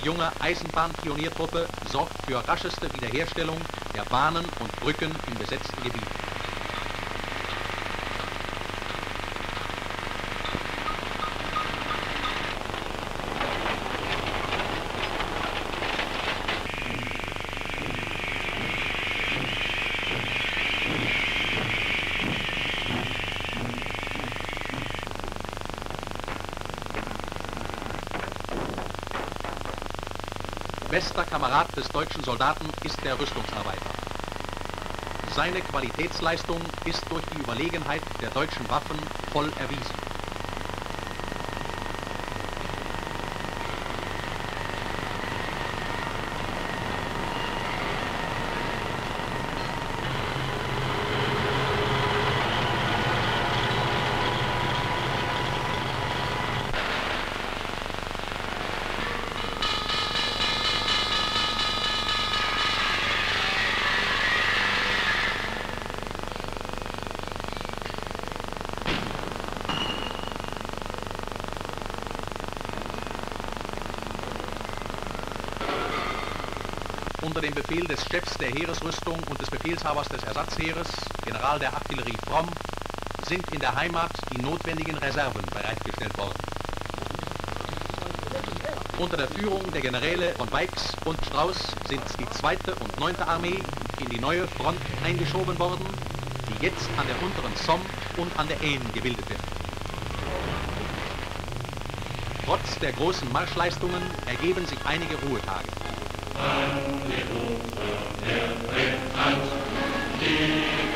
Die junge Eisenbahnpioniertruppe sorgt für rascheste Wiederherstellung der Bahnen und Brücken im besetzten Gebiet. Bester Kamerad des deutschen Soldaten ist der Rüstungsarbeiter. Seine Qualitätsleistung ist durch die Überlegenheit der deutschen Waffen voll erwiesen. Unter dem Befehl des Chefs der Heeresrüstung und des Befehlshabers des Ersatzheeres, General der Artillerie Fromm, sind in der Heimat die notwendigen Reserven bereitgestellt worden. Unter der Führung der Generäle von Beix und Strauß sind die 2. und 9. Armee in die neue Front eingeschoben worden, die jetzt an der unteren Somme und an der Aisne gebildet wird. Trotz der großen Marschleistungen ergeben sich einige Ruhetage. Die Rufe der Welt liegen und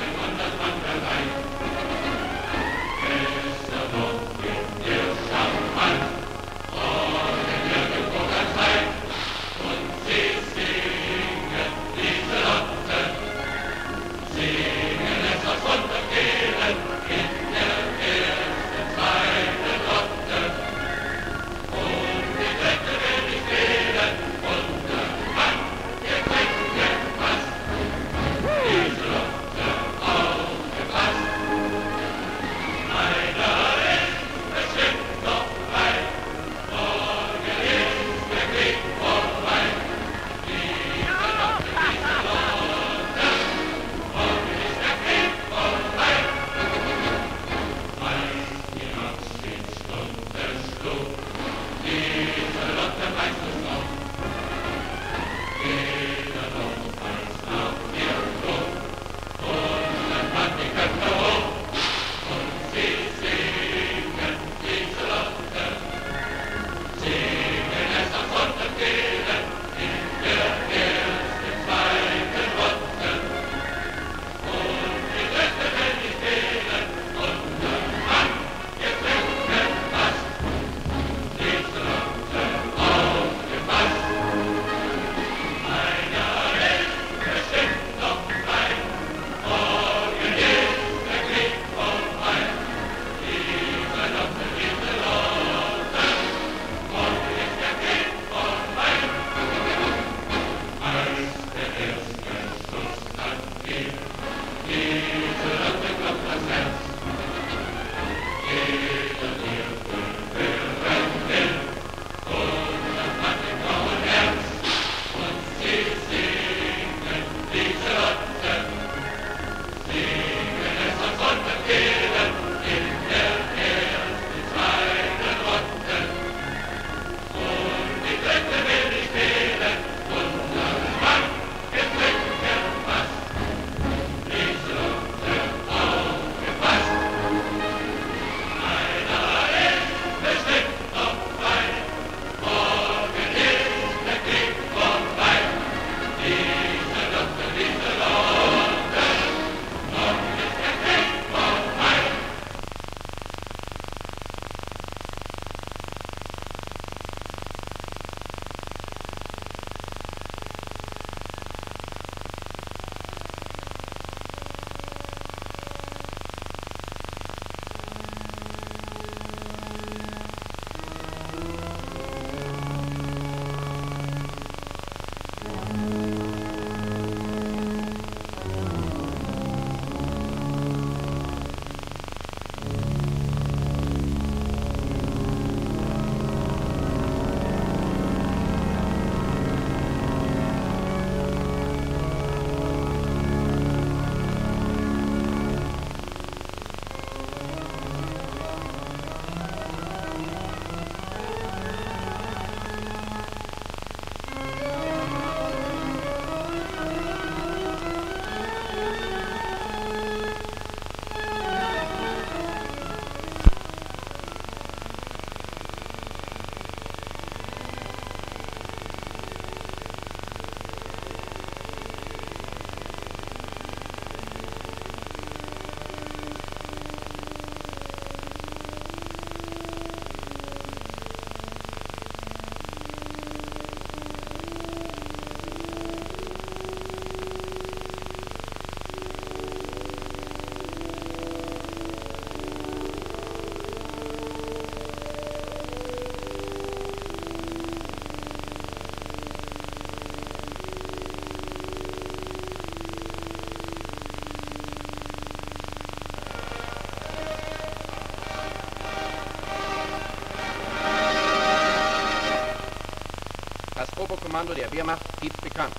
Bravo-Kommando der Wehrmacht gibt bekannt.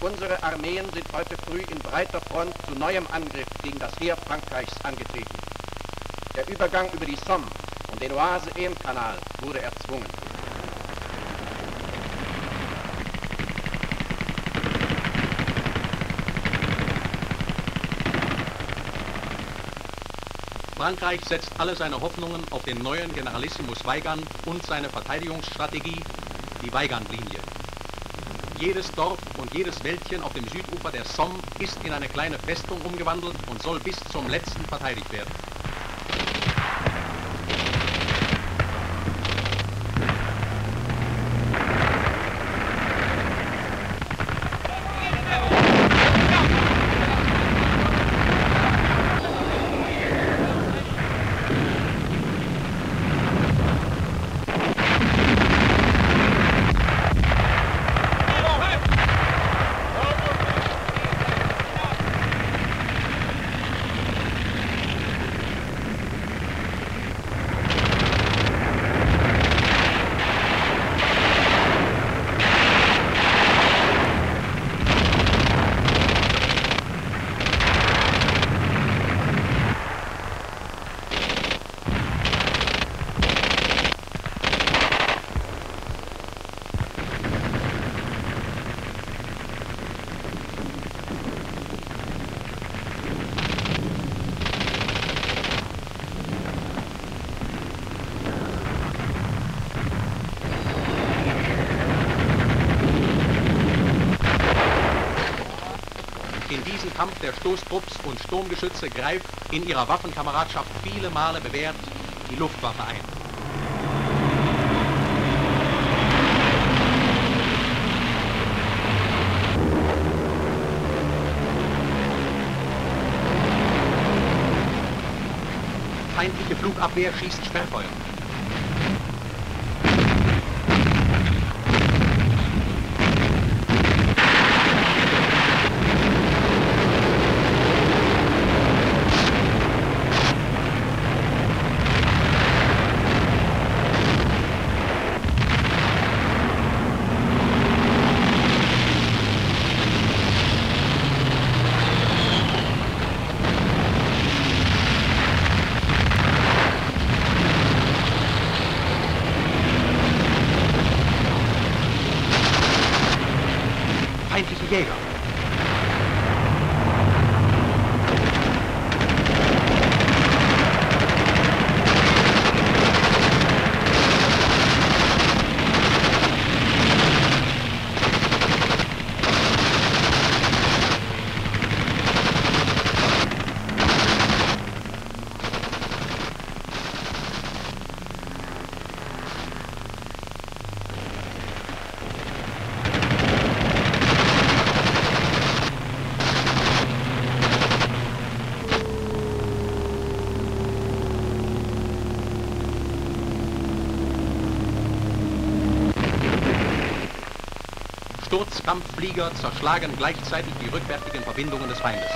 Unsere Armeen sind heute früh in breiter Front zu neuem Angriff gegen das Heer Frankreichs angetreten. Der Übergang über die Somme und den Oise-Ehm-Kanal wurde erzwungen. Frankreich setzt alle seine Hoffnungen auf den neuen Generalissimus Weigand und seine Verteidigungsstrategie, die Weigand-Linie. Jedes Dorf und jedes Wäldchen auf dem Südufer der Somme ist in eine kleine Festung umgewandelt und soll bis zum letzten verteidigt werden. In diesen Kampf der Stoßtrupps und Sturmgeschütze greift in ihrer Waffenkameradschaft viele Male bewährt die Luftwaffe ein. Feindliche Flugabwehr schießt Sperrfeuer. Feindliche Jäger. Sturzkampfflieger zerschlagen gleichzeitig die rückwärtigen Verbindungen des Feindes.